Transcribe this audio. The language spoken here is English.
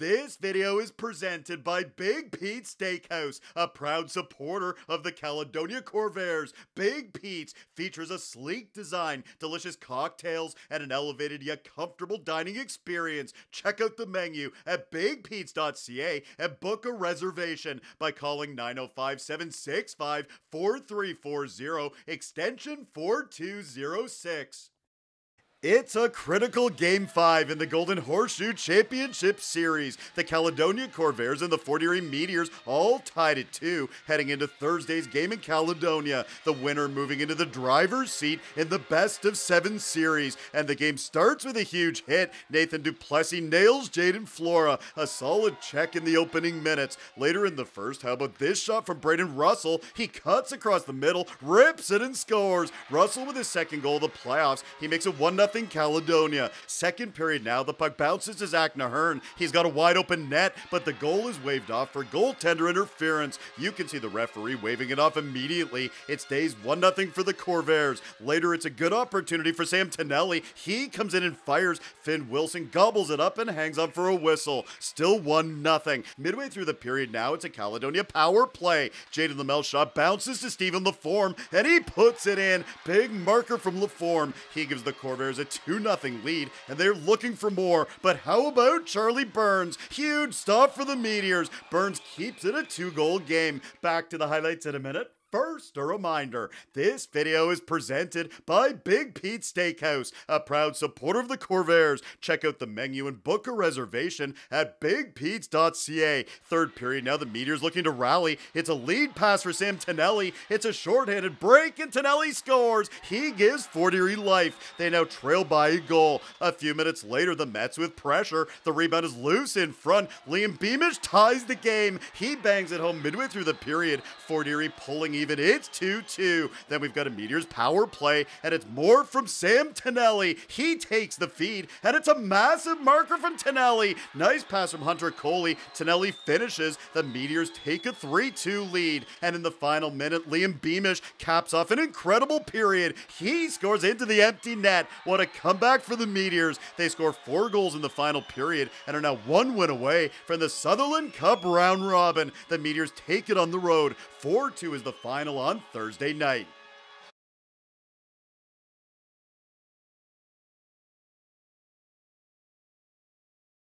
This video is presented by Big Pete Steakhouse, a proud supporter of the Caledonia Corvairs. Big Pete's features a sleek design, delicious cocktails, and an elevated yet comfortable dining experience. Check out the menu at bigpete's.ca and book a reservation by calling 905 765 4340, extension 4206. It's a critical Game 5 in the Golden Horseshoe Championship Series. The Caledonia Corvairs and the Fort Erie Meteors all tied at 2 heading into Thursday's game in Caledonia. The winner moving into the driver's seat in the best of 7 series. And the game starts with a huge hit. Nathan Duplessis nails Jaden Flora. A solid check in the opening minutes. Later in the first, how about this shot from Braden Russell? He cuts across the middle, rips it, and scores. Russell with his second goal of the playoffs. He makes it 1 0 Caledonia. Second period now, the puck bounces to Zach Nahern. He's got a wide open net, but the goal is waved off for goaltender interference. You can see the referee waving it off immediately. It stays 1 0 for the Corvairs. Later, it's a good opportunity for Sam Tonelli. He comes in and fires. Finn Wilson gobbles it up and hangs on for a whistle. Still 1 0. Midway through the period now, it's a Caledonia power play. Jaden Lamel shot bounces to Stephen Laforme, and he puts it in. Big marker from Laforme. He gives the Corvairs a 2 0 lead, and they're looking for more. But how about Charlie Burns? Huge stop for the Meteors. Burns keeps it a two goal game. Back to the highlights in a minute. First, a reminder this video is presented by Big Pete Steakhouse, a proud supporter of the Corvairs. Check out the menu and book a reservation at bigpetes.ca. Third period now, the Meteors looking to rally. It's a lead pass for Sam Tonelli. It's a shorthanded break, and Tonelli scores. He gives Fort Erie life. They now trail by a goal. A few minutes later, the Mets with pressure. The rebound is loose in front. Liam Beamish ties the game. He bangs it home midway through the period. Fort Erie pulling even. It's 2 2. Then we've got a Meteors power play, and it's more from Sam Tonelli. He takes the feed, and it's a massive marker from Tonelli. Nice pass from Hunter Coley. Tonelli finishes. The Meteors take a 3 2 lead. And in the final minute, Liam Beamish caps off an incredible period. He scores into the empty net. What a comeback for the Meteors. They score four goals in the final period and are now one win away from the Sutherland Cup round robin. The Meteors take it on the road. 4 2 is the final on Thursday night.